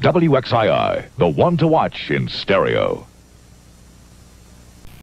WXII, the one to watch in stereo.